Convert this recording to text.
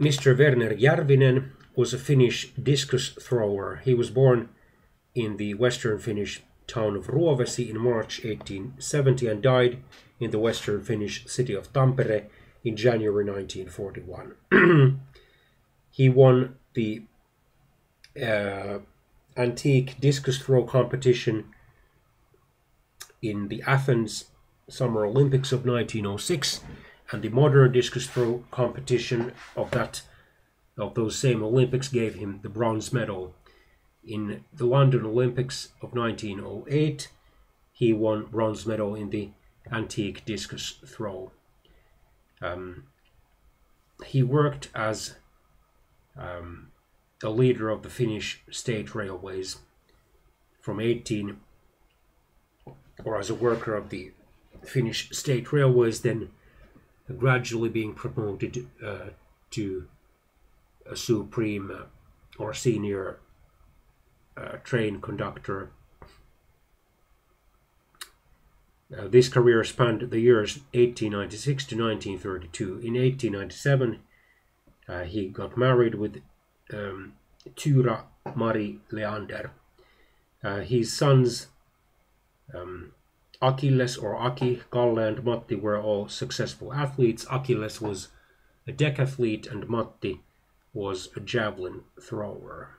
Mr. Verner Järvinen was a Finnish discus thrower. He was born in the western Finnish town of Ruovesi in March 1870 and died in the western Finnish city of Tampere in January 1941. he won the uh, antique discus throw competition in the Athens Summer Olympics of 1906 and the modern discus throw competition of that of those same Olympics gave him the bronze medal. In the London Olympics of 1908, he won bronze medal in the antique discus throw. Um, he worked as um, a leader of the Finnish state railways from 18 or as a worker of the Finnish state railways, then gradually being promoted uh, to a supreme uh, or senior uh, train conductor. Uh, this career spanned the years 1896 to 1932. In 1897, uh, he got married with um, Tyra Mari Leander. Uh, his sons um, Achilles or Aki, Kalle and Matti were all successful athletes. Achilles was a decathlete and Matti was a javelin thrower.